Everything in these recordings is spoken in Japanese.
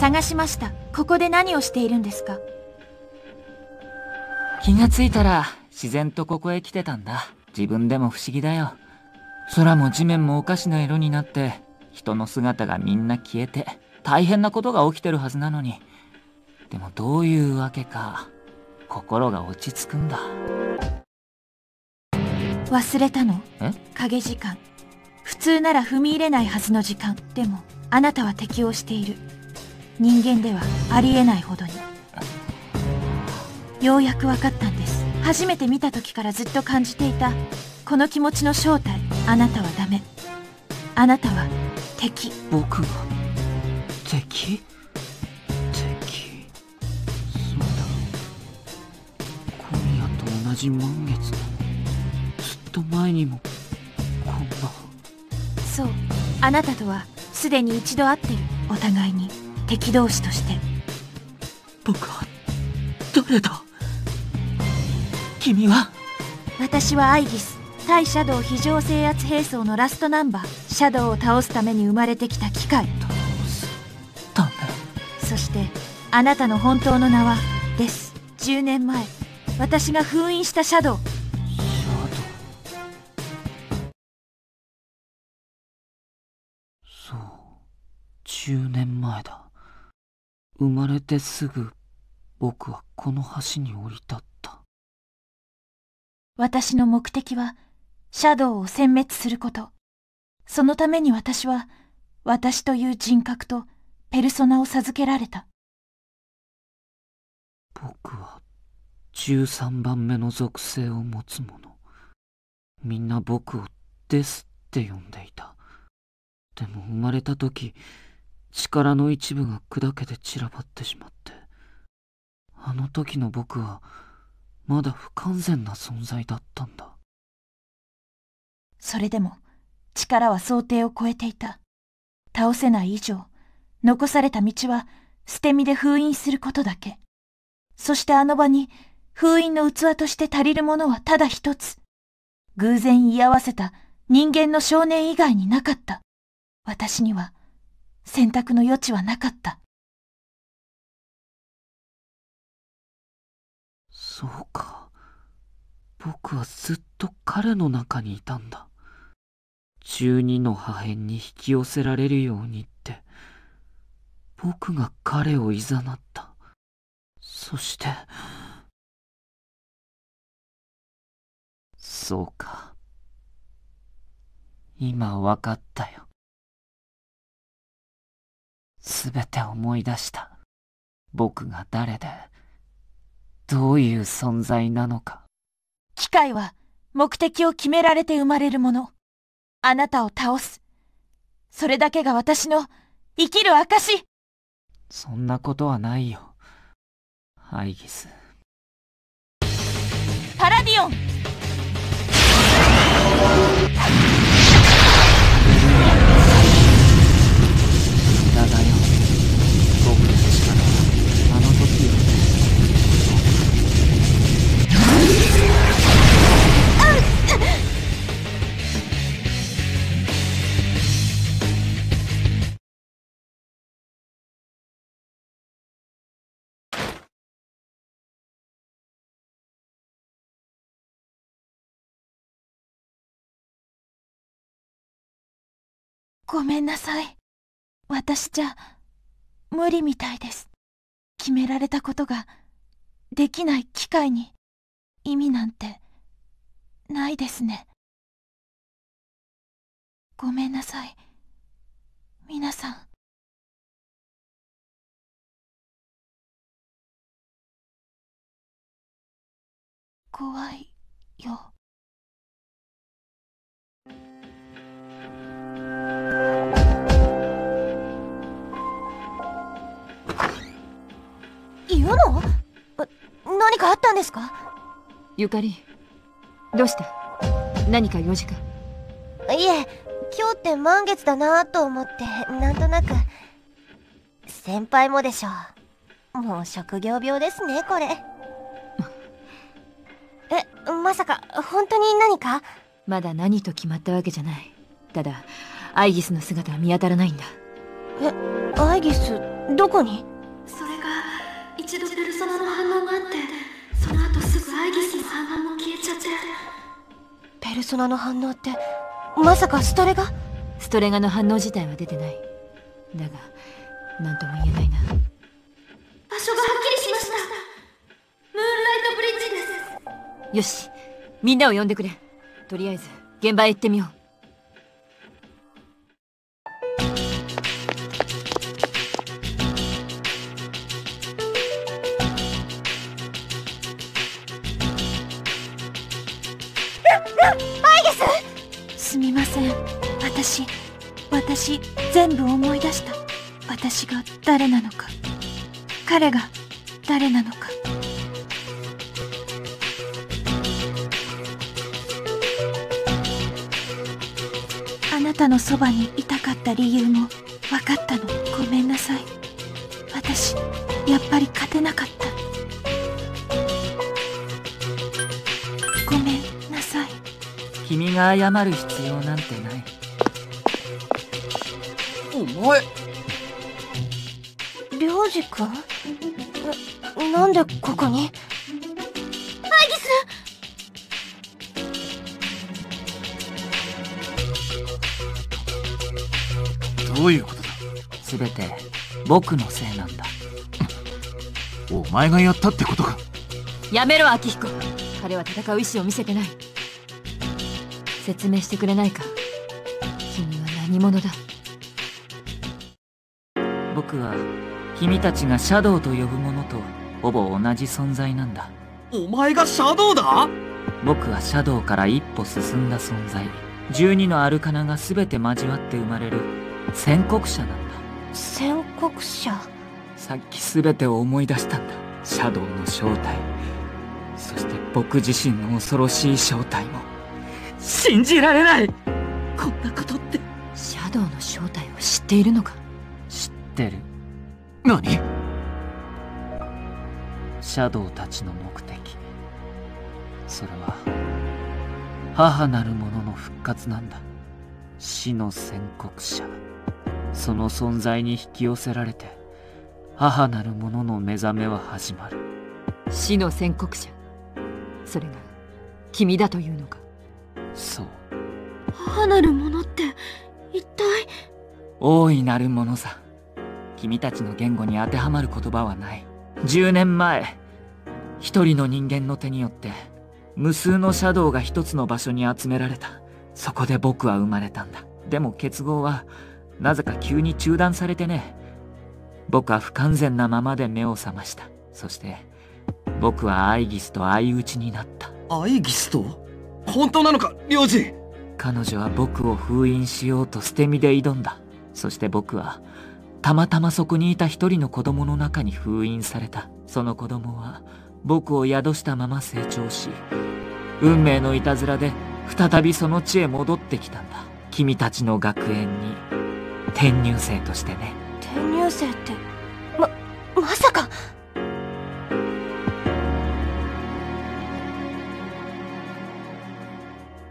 探しました。ここで何をしているんですか？気がついたら自然とここへ来てたんだ。自分でも不思議だよ。空も地面もおかしな色になって人の姿がみんな消えて大変なことが起きてるはずなのに。でもどういうわけか心が落ち着くんだ。忘れたの？え？影時間。普通なら踏み入れないはずの時間。でもあなたは適応している人間ではありえないほどに。ようやく分かったんです。初めて見た時からずっと感じていた。この気持ちの正体あなたはダメ。あなたは敵。僕が敵？敵？そうだ。今夜と同じ満月のずっと前にも。こんなそう。あなたとはすでに一度会ってる。お互いに敵同士として。僕は誰だ？君は？私はアイギス対シャドウ非常制圧兵装のラストナンバーシャドウを倒すために生まれてきた機械。ダメそしてあなたの本当の名はです。10年前私が封印したシャドウ。シャドウ。そう。10年前だ生まれてすぐ僕はこの橋に降り立った。私の目的はシャドウを殲滅すること。そのために私は私という人格とペルソナを授けられた。僕は13番目の属性を持つ者。みんな僕をデスって呼んでいた。でも生まれた時力の一部が砕けて散らばってしまってあの時の僕はまだ不完全な存在だったんだ。それでも力は想定を超えていた。倒せない以上残された道は捨て身で封印することだけ。そしてあの場に封印の器として足りるものはただ一つ。偶然居合わせた人間の少年以外になかった。私には選択の余地はなかった。そうか。僕はずっと彼の中にいたんだ。12の破片に引き寄せられるようにって。僕が彼を誘った。そして。そうか。今わかったよ。すべて思い出した。僕が誰でどういう存在なのか。機械は目的を決められて生まれるもの。あなたを倒す。それだけが私の生きる証。そんなことはないよ。アイギス。パラディオンごめんなさい。私じゃ、無理みたいです。決められたことが、できない機会に、意味なんて、ないですね。ごめんなさい。皆さん。怖いよ。言うの何かあったんですか？ゆかりどうした何か用事か？いえ今日って満月だなと思ってなんとなく。先輩もでしょう。もう職業病ですねこれ。えまさか本当に何か？まだ何と決まったわけじゃない。ただアイギスの姿は見当たらないんだ。えアイギスどこに？一度ペルソナの反応があってその後すぐアイギスの反応も消えちゃって。ペルソナの反応ってまさかストレが？ストレガの反応自体は出てない。だが何とも言えないな。場所がはっきりしました。ムーンライトブリッジです。よしみんなを呼んでくれ。とりあえず現場へ行ってみよう私が誰なのか。彼が誰なのか。あなたのそばにいたかった理由も分かったの。ごめんなさい。私やっぱり勝てなかった。ごめんなさい。君が謝る必要なんてない。お前りょうじくんななんでここに？どういうことだ？全て僕のせいなんだ。お前がやったってことか。やめろ秋彦彼は戦う意志を見せてない。説明してくれないか。君は何者だ？僕は君たちがシャドウと呼ぶものとほぼ同じ存在なんだ。お前がシャドウだ？僕はシャドウから一歩進んだ存在。12のアルカナが全て交わって生まれる。宣告者なんだ。宣告者？さっき全てを思い出したんだ。シャドウの正体。そして僕自身の恐ろしい正体も。信じられない！こんなことってシャドウの正体を知っているのか？知ってる何？シャドウたちの目的。それは母なる者の復活なんだ。死の宣告者。その存在に引き寄せられて母なる者の目覚めは始まる。死の宣告者。それが君だというのか？そう。母なるものって一体？大いなるものさ君たちの言語に当てはまる言葉はない。10年前一人の人間の手によって無数のシャドウが一つの場所に集められた。そこで僕は生まれたんだ。でも結合はなぜか急に中断されてね。僕は不完全なままで目を覚ました。そして僕はアイギスと相打ちになった。アイギスと？本当なのか領事彼女は僕を封印しようと捨て身で挑んだ。そして僕はたまたまそこにいた一人の子供の中に封印された。その子供は僕を宿したまま成長し運命のいたずらで再びその地へ戻ってきたんだ。君たちの学園に。転入生としてね。転入生ってままさか。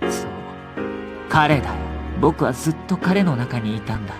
そう。彼だよ。僕はずっと彼の中にいたんだ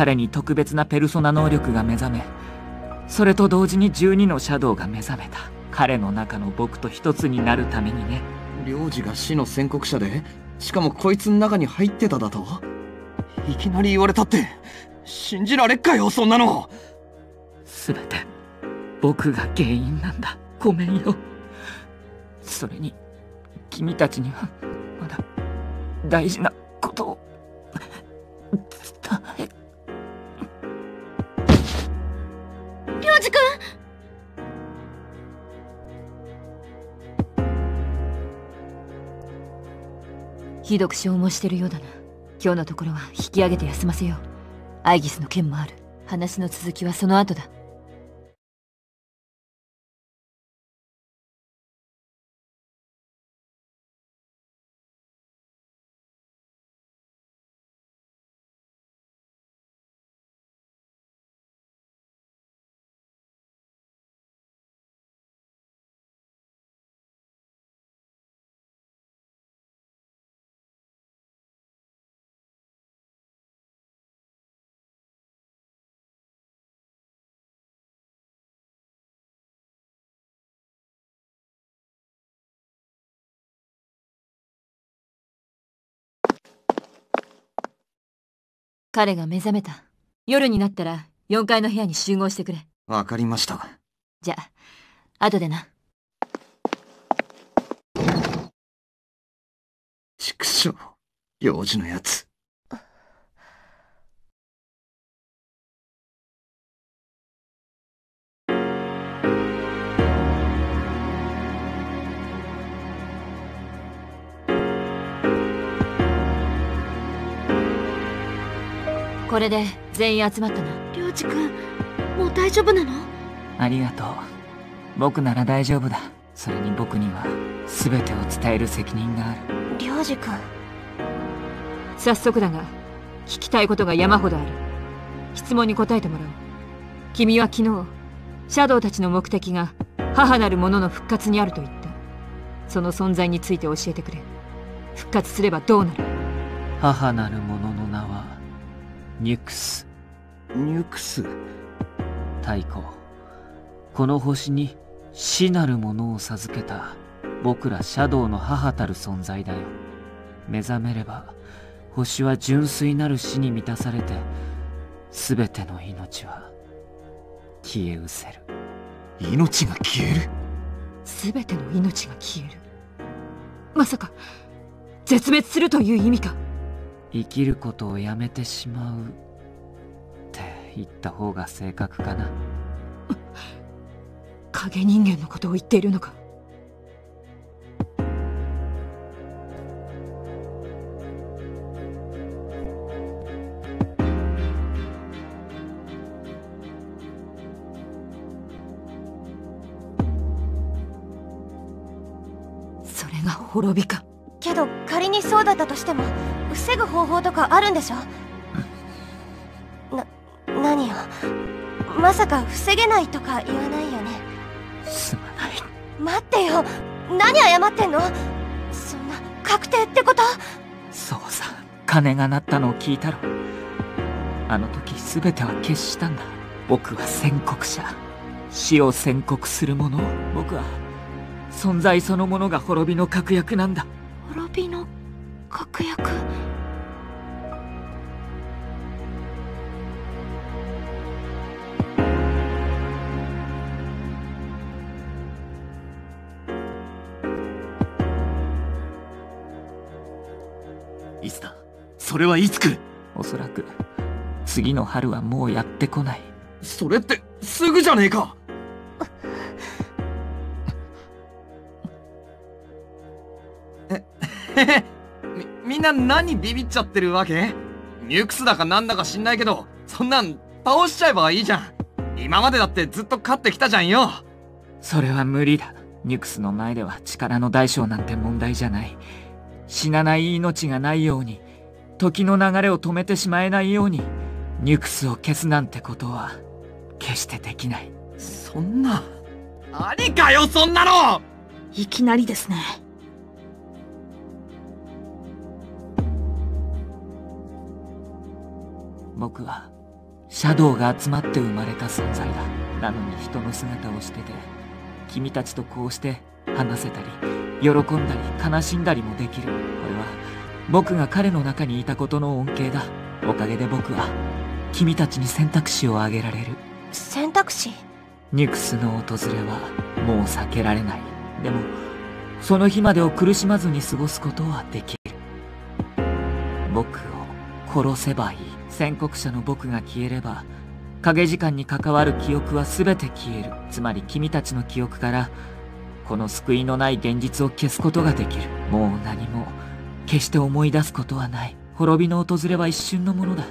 彼に特別なペルソナ能力が目覚めそれと同時に12のシャドウが目覚めた。彼の中の僕と一つになるためにね。領事が死の宣告者でしかもこいつの中に入ってただといきなり言われたって信じられっかよそんなの！全て僕が原因なんだ。ごめんよ。それに君たちにはまだ大事なことを伝え司君？ひどく消耗してるようだな。今日のところは引き上げて休ませよう。アイギスの件もある。話の続きはその後だ。彼が目覚めた。夜になったら4階の部屋に集合してくれ。わかりました。じゃあ後でな。畜生幼児のやつれで全員集まったなりょうじくんもう大丈夫なの？ありがとう。僕なら大丈夫だ。それに僕には全てを伝える責任がある。りょうじくん早速だが聞きたいことが山ほどある。質問に答えてもらおう。君は昨日シャドウたちの目的が母なる者の復活にあると言った。その存在について教えてくれ。復活すればどうなる？母なる者の名はニュクス。ニュクス？太古この星に死なるものを授けた僕らシャドウの母たる存在だよ。目覚めれば星は純粋なる死に満たされて全ての命は消え失せる。命が消える？全ての命が消える。まさか絶滅するという意味か？生きることをやめてしまうって言った方が正確かな。影人間のことを言っているのか。それが滅びか。けど仮にそうだったとしても防ぐ方法とかあるんでしょ？な何よ？まさか防げないとか言わないよね？すまない。待ってよ！何謝ってんの？そんな確定ってこと？そうさ鐘が鳴ったのを聞いたろ。あの時全ては決したんだ。僕は宣告者。死を宣告する者。僕は存在そのものが滅びの確約なんだ。滅びの確約いつだそれはいつ来る？おそらく次の春はもうやってこない。それってすぐじゃねえかんな何ビビっちゃってるわけ？ニュクスだかなんだか知んないけどそんなん倒しちゃえばいいじゃん。今までだってずっと勝ってきたじゃんよ。それは無理だ。ニュクスの前では力の大小なんて問題じゃない。死なない命がないように時の流れを止めてしまえないようにニュクスを消すなんてことは決してできない。そんな。何かよそんなの！いきなりですね。僕はシャドウが集まって生まれた存在だ。なのに人の姿をしてて君たちとこうして話せたり喜んだり悲しんだりもできる。これは僕が彼の中にいたことの恩恵だ。おかげで僕は君たちに選択肢をあげられる。選択肢ニクスの訪れはもう避けられない。でもその日までを苦しまずに過ごすことはできる。僕を殺せばいい。宣告者の僕が消えれば影時間に関わる記憶は全て消える。つまり君たちの記憶からこの救いのない現実を消すことができる。もう何も決して思い出すことはない。滅びの訪れは一瞬のものだ。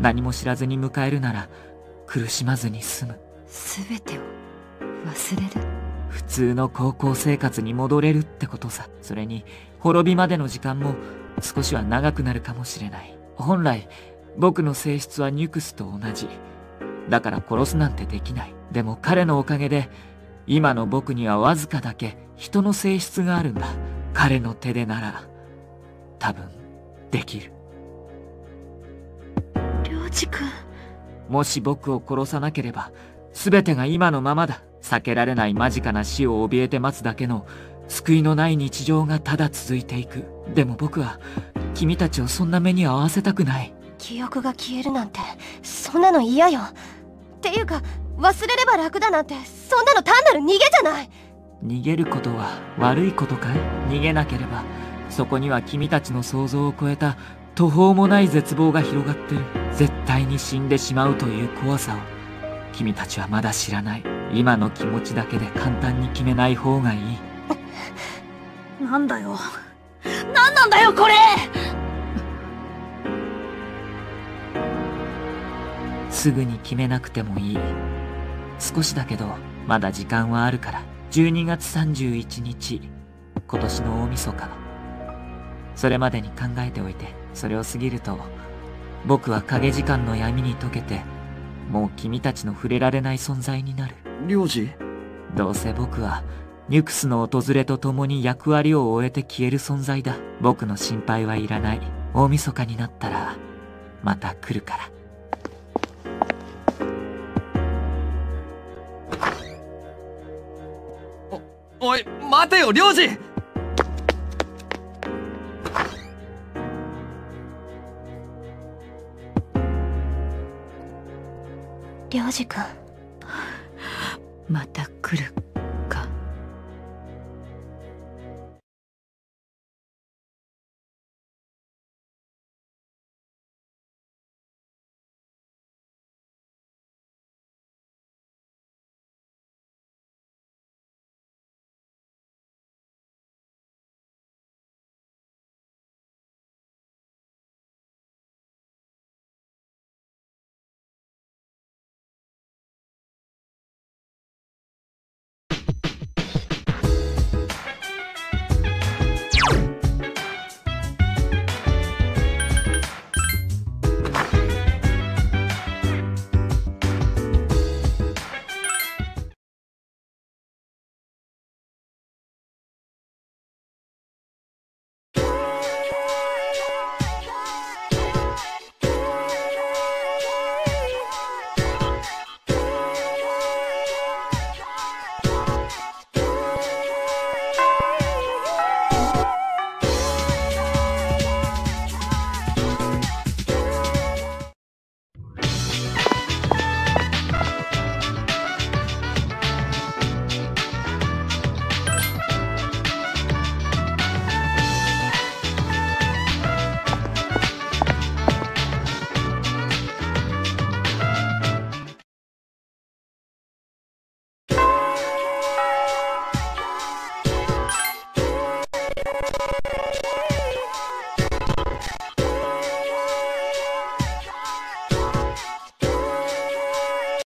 何も知らずに迎えるなら苦しまずに済む。全てを忘れる。普通の高校生活に戻れるってことさ。それに滅びまでの時間も少しは長くなるかもしれない。本来僕の性質はニュクスと同じ。だから殺すなんてできない。でも彼のおかげで今の僕にはわずかだけ人の性質があるんだ。彼の手でなら多分できる。りょうじくんもし僕を殺さなければ全てが今のままだ。避けられない間近な死を怯えて待つだけの救いのない日常がただ続いていく。でも僕は君たちをそんな目に遭わせたくない記憶が消えるなんてそんなの嫌よ。っていうか忘れれば楽だなんてそんなの単なる逃げじゃない。逃げることは悪いことかい？逃げなければ。そこには君たちの想像を超えた途方もない絶望が広がってる絶対に死んでしまうという怖さを。君たちはまだ知らない。今の気持ちだけで簡単に決めない方がいい。なんだよ。なんなんだよ、これすぐに決めなくてもいい。少しだけどまだ時間はあるから。12月31日。今年の大晦日。それまでに考えておいてそれを過ぎると僕は影時間の闇に溶けてもう君たちの触れられない存在になる。領事どうせ僕はニュクスの訪れとともに役割を終えて消える存在だ。僕の心配はいらない。大晦日になったらまた来るから待てよ領事領事君。また来る